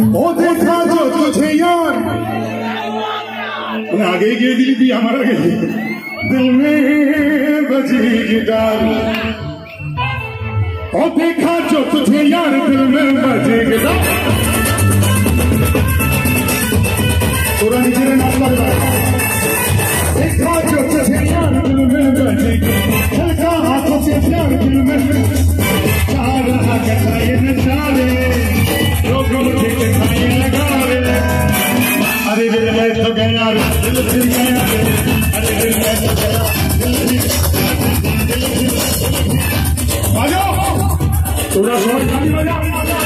ओ देखा जो तुझे यार उन्हें आगे ही गिर दिली थी हमारा गई दिल में बजी गिटार ओ देखा जो तुझे यार दिल में बजी गिटार पूरा नीचे नाच लगा देखा जो तुझे यार दिल में बजी हल्का हाथों से प्यार दिल में তোরা সবাই গাড়ি বাজা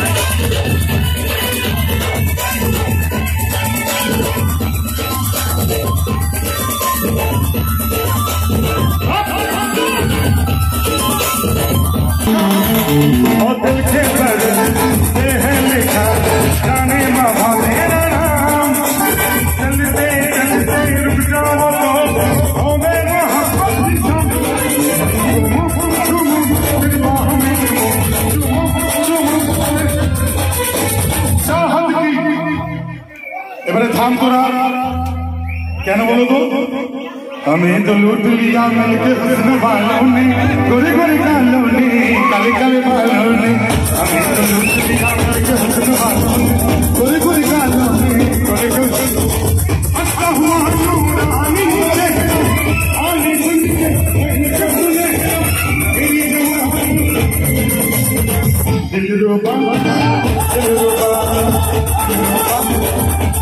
এবারে থাম তোরা। কেন বলো তো? আমি তো দুলিয়া মালিকে হুসন বালনে করে করে কালনে কালে কালে বালনে। আমি তো দুলিয়া মালিকে হুসন বালনে করে করে কালনে করে করে Dilruba, Dilruba,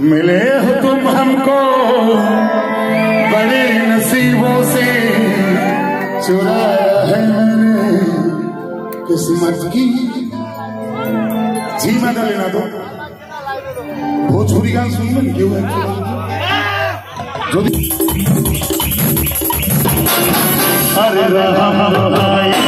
मिले हो तुम हमको बड़े नसीबों से। चुराया है मैंने किस्मत की। जी, मैं लेना तो भोजपुरी गान सुन लें, क्यों जो अरे राम भाई